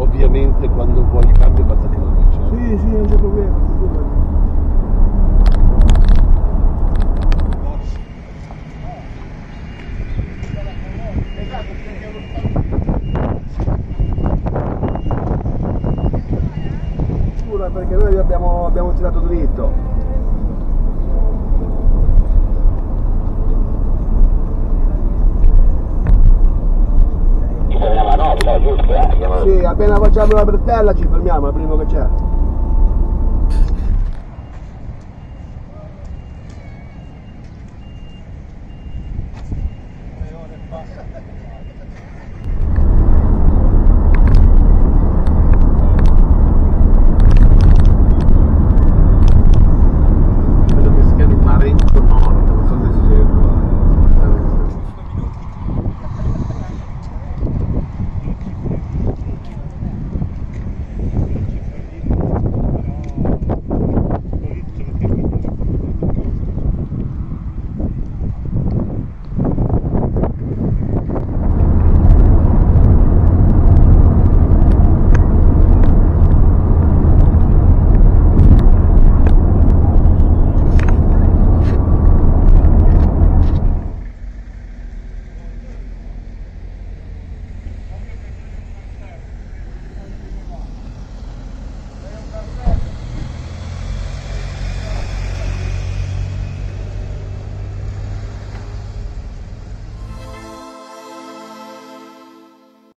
ovviamente quando vuoi il cambio basta che lo dici. eh. Sì, sì, non c'è problema. perché noi abbiamo, abbiamo tirato dritto. appena facciamo la bretella ci fermiamo, al primo che c'è. Tre ore e.